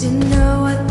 Didn't know what